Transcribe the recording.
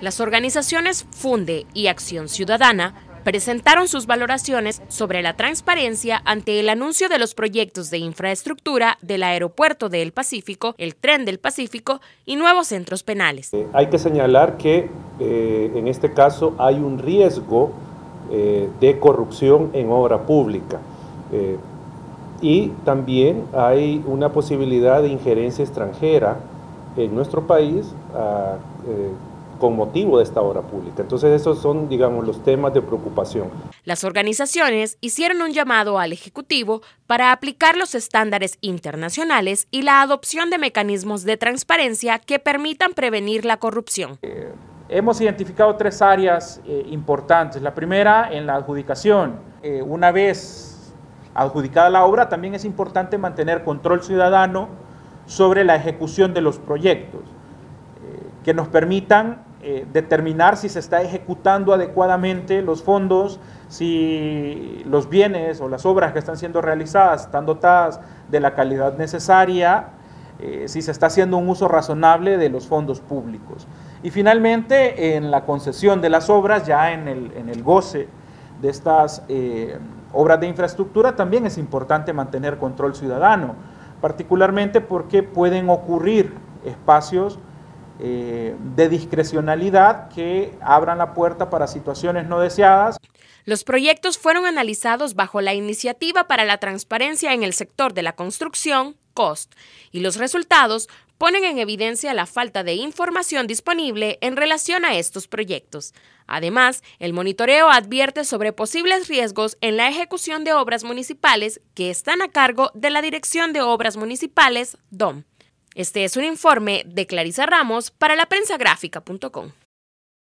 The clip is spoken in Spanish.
Las organizaciones Funde y Acción Ciudadana presentaron sus valoraciones sobre la transparencia ante el anuncio de los proyectos de infraestructura del Aeropuerto del Pacífico, el Tren del Pacífico y nuevos centros penales. Eh, hay que señalar que eh, en este caso hay un riesgo eh, de corrupción en obra pública y también hay una posibilidad de injerencia extranjera en nuestro país con motivo de esta obra pública. Entonces esos son, digamos, los temas de preocupación. Las organizaciones hicieron un llamado al Ejecutivo para aplicar los estándares internacionales y la adopción de mecanismos de transparencia que permitan prevenir la corrupción. Eh, hemos identificado tres áreas eh, importantes. La primera, en la adjudicación. Eh, una vez adjudicada la obra, también es importante mantener control ciudadano sobre la ejecución de los proyectos, que nos permitan eh, determinar si se está ejecutando adecuadamente los fondos, si los bienes o las obras que están siendo realizadas están dotadas de la calidad necesaria, eh, si se está haciendo un uso razonable de los fondos públicos. Y finalmente, en la concesión de las obras, ya en el, goce de estas eh, obras de infraestructura, también es importante mantener control ciudadano, particularmente porque pueden ocurrir espacios eh, de discrecionalidad que abran la puerta para situaciones no deseadas. Los proyectos fueron analizados bajo la Iniciativa para la Transparencia en el Sector de la Construcción, COST, y los resultados ponen en evidencia la falta de información disponible en relación a estos proyectos. Además, el monitoreo advierte sobre posibles riesgos en la ejecución de obras municipales que están a cargo de la Dirección de Obras Municipales, DOM. Este es un informe de Clarisa Ramos para la prensagráfica.com.